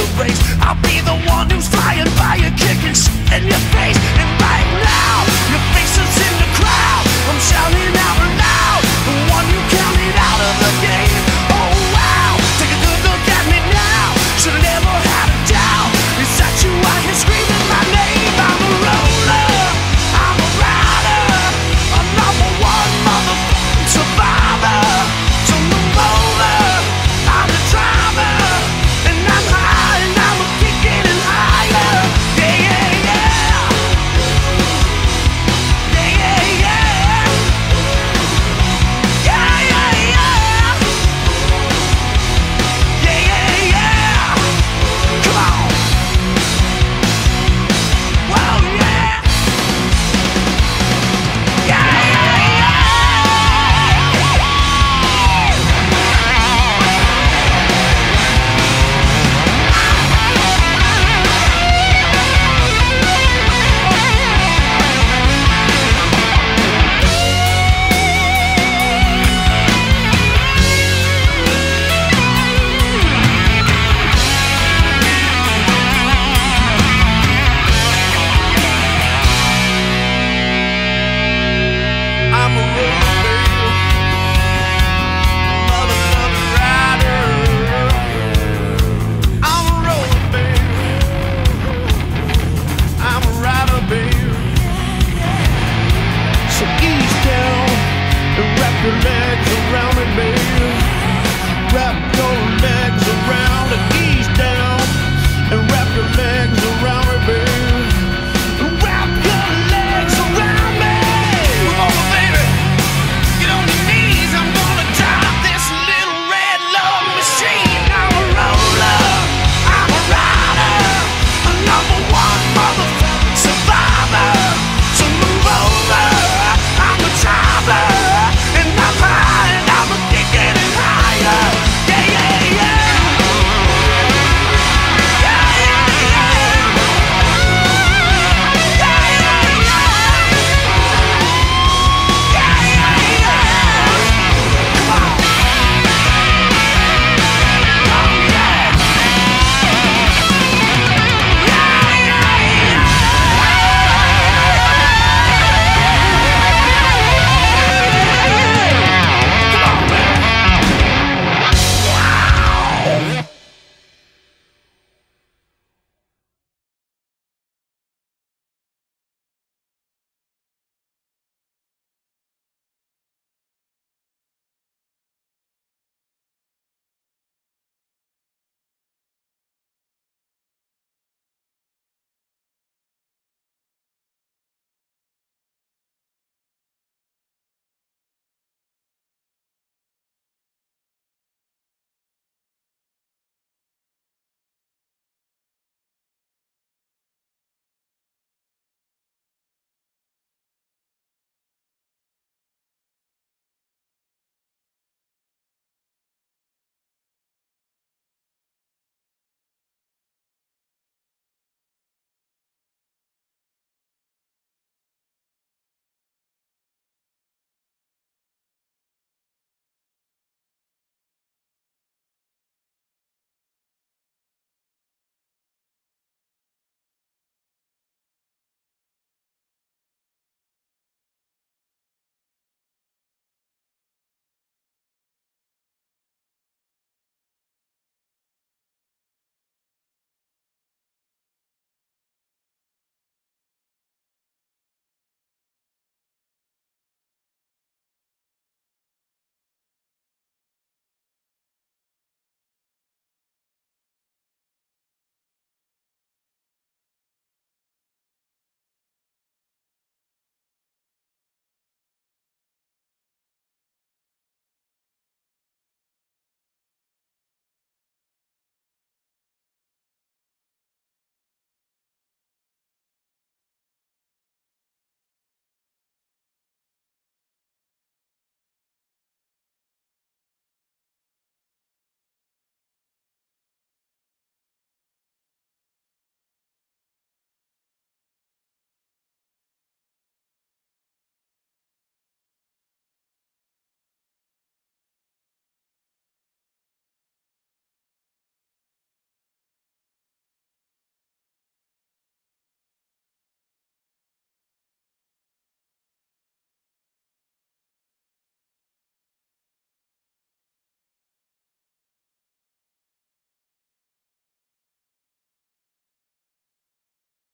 the race. I'll be